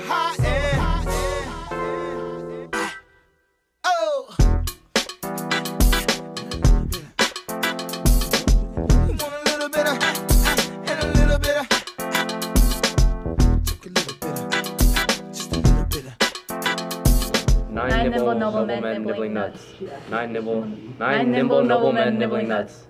high Nine, nimble nibble, nibble noble men, nibbling nuts. nuts. Nine nibble, nine, nine nimble noble men nibbling nuts.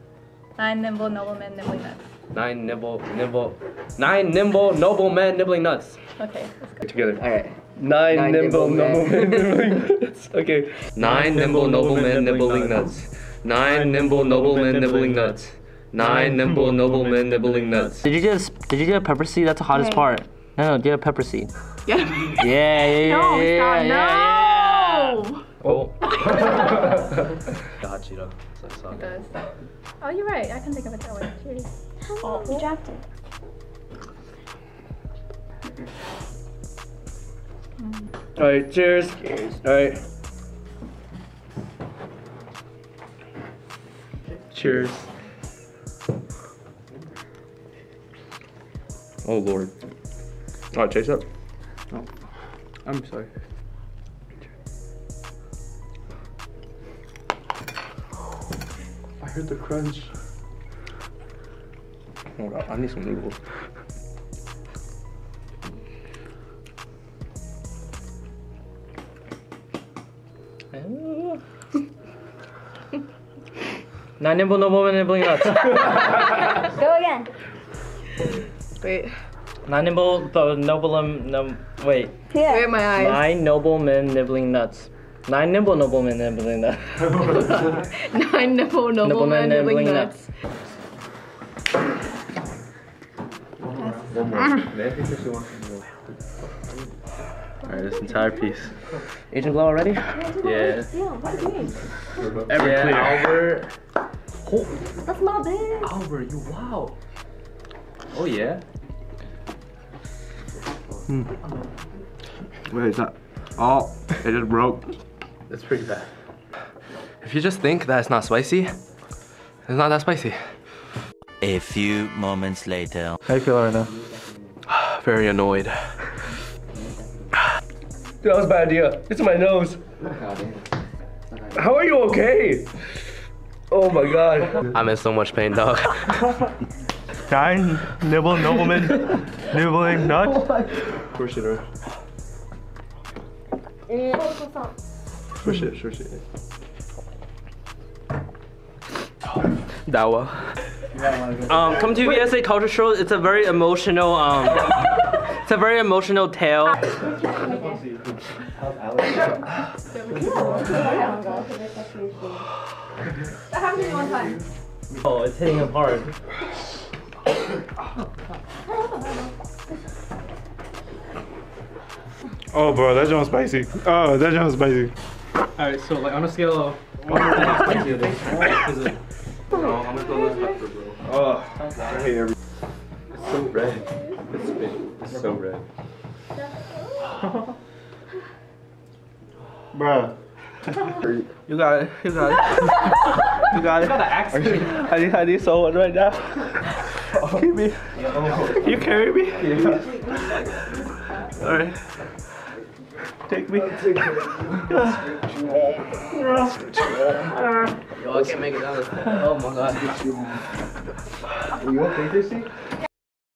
Nine nimble noble men nibbling nuts. Nine nibble nimble. Nine nimble noblemen nibbling nuts. Okay, let's go. Together. Alright. Nine, Nine nimble nimble noblemen nibbling nuts. Okay. Nine nimble noblemen nibbling nuts. Nine nimble noblemen nibbling nuts. Nine nimble noblemen nibbling nuts. Did you get a, did you get a pepper seed? That's the hottest Okay. part. No, no, get a pepper seed. Yeah. Yeah, yeah, yeah, No, yeah, stop. yeah, yeah, No. Oh. Got you though. So It does. Oh, you're right. I can think of it that way. Cheers. Oh, you dropped it. All right. Cheers. Cheers. All right. Cheers. Oh Lord. All right, chase up. Oh, I'm sorry. I heard the crunch. Hold on, I need some noodles. Nine nimble noblemen nibbling nuts. Go again. Wait. Nine nimble the noblemen no wait. Here. Wait, my eyes. Nine noblemen nibbling nuts. Nine nimble noblemen nibbling nuts. Nine nibble noblemen Noblemen nibbling nibbling nuts. One more. Mm. Alright, this entire piece. Agent Glow already? Yeah. What are you doing? Everclear. That's my bed. Albert, you wow. Oh yeah. Hmm. Wait, is that? Oh, it just broke. That's pretty bad. If you just think that it's not spicy, it's not that spicy. A few moments later. How you feel right now? Very annoyed. Dude, that was a bad idea. It's in my nose. How are you okay? Oh my god. I'm in so much pain, dog. Nine nibble nobleman, nibbling nuts. Oh push it, or push it, push it. Dawa. Um, come to VSA Culture Show. It's a very emotional. Um, it's a very emotional tale. That happened to me one time. Oh, it's hitting him hard. Oh, bro, that joint's spicy. Oh, that joint's spicy. Alright, so like on a scale of one to ten, how spicy is it? Is it? Oh, I'm gonna throw this pepper, bro. Oh, I hate every. It's so red. It's big. It's so red. Bruh. You got it. You got it. you got it. I need, I need someone right now. Keep me. You carry me. All right. Take me. Yo, I can't make it down. Oh my god. You okay, Jesse?